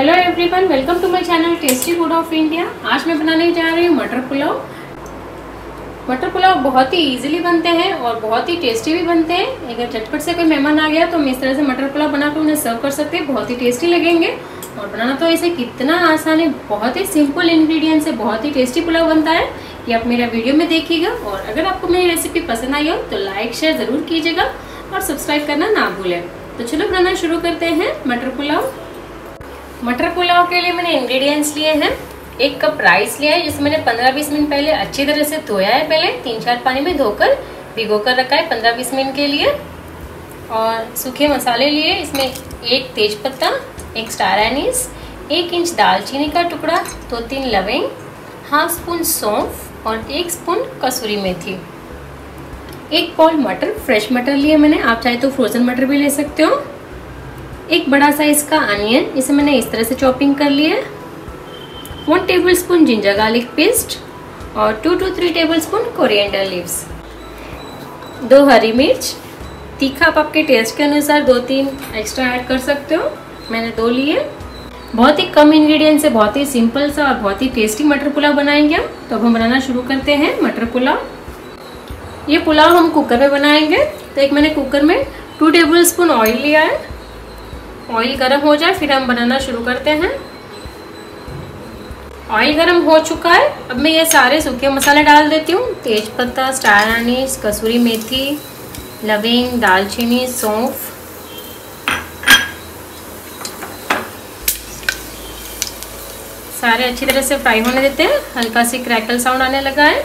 Everyone welcome to my channel tasty food of India आज मैं बनाने जा रही हूँ मटर पुलाव। मटर पुलाव बहुत ही इजीली बनते हैं और बहुत ही टेस्टी भी बनते हैं। अगर झटपट से कोई मेहमान आ गया तो हम इस तरह से मटर पुलाव बनाकर उन्हें सर्व कर सकते हैं। बहुत ही टेस्टी लगेंगे। और बनाना तो इसे कितना आसान है, बहुत ही सिंपल इंग्रेडिएंट से बहुत ही टेस्टी पुलाव बनता है। ये आप मेरा वीडियो में देखिएगा। और अगर आपको मेरी रेसिपी पसंद आई हो तो लाइक शेयर ज़रूर कीजिएगा और सब्सक्राइब करना ना भूलें। तो चलो बनाना शुरू करते हैं मटर पुलाव। मटर पुलाव के लिए मैंने इंग्रेडिएंट्स लिए हैं। एक कप राइस लिया है जिसे मैंने 15-20 मिनट पहले अच्छी तरह से धोया है। पहले तीन चार पानी में धोकर भिगो कर रखा है 15-20 मिनट के लिए। और सूखे मसाले लिए, इसमें एक तेज पत्ता एक स्टार एनिस एक इंच दालचीनी का टुकड़ा दो तीन लविंग हाफ़ स्पून सौंफ और एक स्पून कसूरी मेथी। एक पॉल मटर फ्रेश मटर लिए मैंने। आप चाहे तो फ्रोजन मटर भी ले सकते हो। एक बड़ा साइज़ का अनियन, इसे मैंने इस तरह से चॉपिंग कर लिया है। One tablespoon ginger garlic paste और two two three tablespoon coriander leaves. दो हरी मिर्च, तीखा आप आपके टेस्ट के अनुसार दो तीन एक्स्ट्रा ऐड कर सकते हो। मैंने दो लिए। बहुत ही कम इंग्रेडिएंट से बहुत ही सिंपल सा और बहुत ही टेस्टी मटर पुलाव बनाएँगे हम। तो अब हम बनाना शुरू करते हैं मटर पुलाव। ये पुलाव हम कुकर में बनाएँगे। तो एक मैंने कुकर में टू टेबल स्पून ऑयल लिया है। ऑयल गर्म हो जाए, फिर हम बनाना शुरू करते हैं। ऑयल गर्म हो चुका है। अब मैं ये सारे सूखे मसाले डाल देती हूँ। तेज पत्ता स्टार अनीस कसूरी मेथी, लविंग, दालचीनी, सौंफ। सारे अच्छी तरह से फ्राई होने देते हैं। हल्का सी क्रैकल साउंड आने लगा है।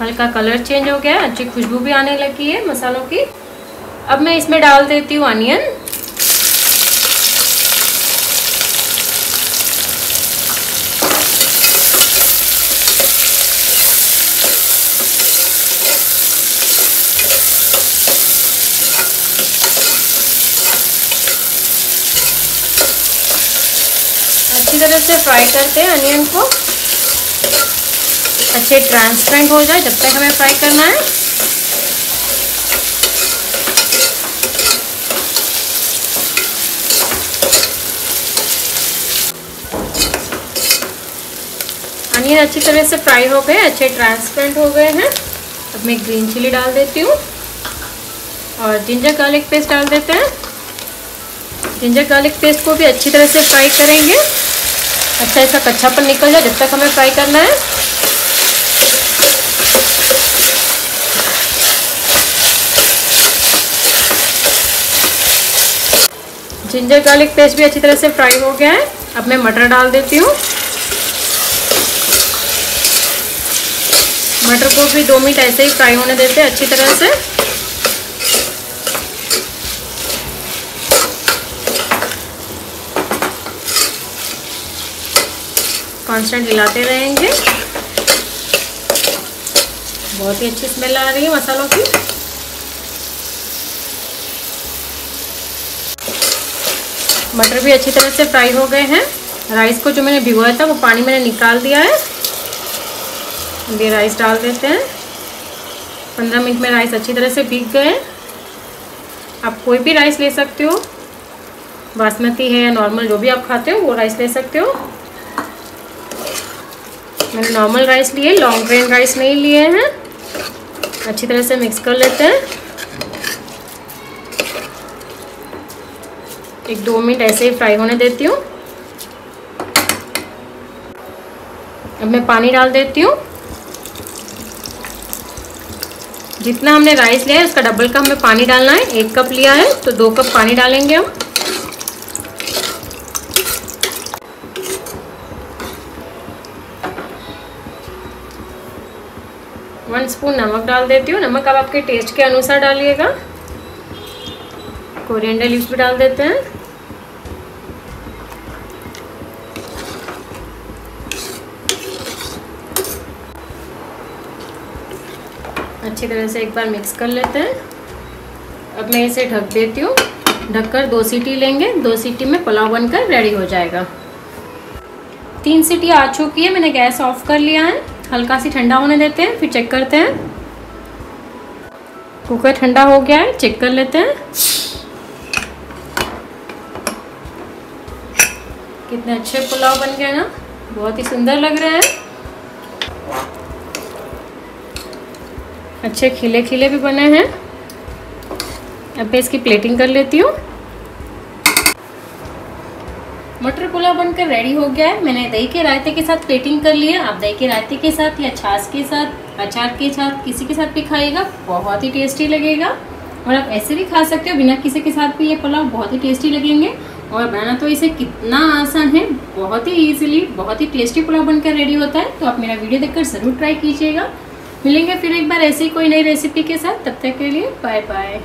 हल्का कलर चेंज हो गया, अच्छी खुशबू भी आने लगी है मसालों की। अब मैं इसमें डाल देती हूँ अनियन अच्छी तरह से फ्राई करते हैं अनियन को। अच्छे ट्रांसपेरेंट हो जाए, जब तक हमें फ्राई करना है। अनियन अच्छी तरह से फ्राई हो गए, अच्छे ट्रांसपेरेंट हो गए हैं। अब मैं ग्रीन चिली डाल देती हूँ। और जिंजर गार्लिक पेस्ट डाल देते हैं। जिंजर गार्लिक पेस्ट को भी अच्छी तरह से फ्राई करेंगे। अच्छा ऐसा कच्चापन निकल जाए, जब तक हमें फ्राई करना है। जिंजर गार्लिक पेस्ट भी अच्छी तरह से फ्राई हो गया है। अब मैं मटर डाल देती हूँ। मटर को भी दो मिनट ऐसे ही फ्राई होने देते हैं अच्छी तरह से। कांस्टेंट हिलाते रहेंगे। बहुत ही अच्छी स्मेल आ रही है मसालों की। मटर भी अच्छी तरह से फ्राई हो गए हैं। राइस को जो मैंने भिगोया था, वो पानी मैंने निकाल दिया है। ये राइस डाल देते हैं। पंद्रह मिनट में राइस अच्छी तरह से भीग गए। आप कोई भी राइस ले सकते हो। बासमती है या नॉर्मल जो भी आप खाते हो, वो राइस ले सकते हो। मैंने नॉर्मल राइस लिए लॉन्ग ग्रेन राइस नहीं लिए हैं। अच्छी तरह से मिक्स कर लेते हैं। एक दो मिनट ऐसे ही फ्राई होने देती हूँ। अब मैं पानी डाल देती हूँ। जितना हमने राइस लिया है, उसका डबल कप हमें पानी डालना है। एक कप लिया है तो दो कप पानी डालेंगे हम। वन स्पून नमक डाल देती हूँ। नमक आप आपके टेस्ट के अनुसार डालिएगा। कोरिएंडर लीव्स भी डाल देते हैं। अच्छी तरह से एक बार मिक्स कर लेते हैं। अब मैं इसे ढक देती हूँ। ढककर दो सीटी लेंगे। दो सीटी में पुलाव बनकर रेडी हो जाएगा। तीन सीटी आ चुकी है। मैंने गैस ऑफ़ कर लिया है। हल्का सी ठंडा होने देते हैं, फिर चेक करते हैं। कुकर ठंडा हो गया है चेक कर लेते हैं। कितने अच्छे पुलाव बन गए ना, बहुत ही सुंदर लग रहे हैं। अच्छे खिले खिले भी बने हैं। अब मैं इसकी प्लेटिंग कर लेती हूँ। मटर पुलाव बनकर रेडी हो गया है। मैंने दही के रायते के साथ प्लेटिंग कर लिया। आप दही के रायते के साथ या छाछ के साथ, अचार के साथ, किसी के साथ भी खाएगा बहुत ही टेस्टी लगेगा। और आप ऐसे भी खा सकते हो, बिना किसी के साथ भी ये पुलाव बहुत ही टेस्टी लगेंगे। और बनाना तो इसे कितना आसान है, बहुत ही इजीली बहुत ही टेस्टी पुलाव बनकर रेडी होता है। तो आप मेरा वीडियो देखकर ज़रूर ट्राई कीजिएगा। मिलेंगे फिर एक बार ऐसी कोई नई रेसिपी के साथ। तब तक के लिए बाय बाय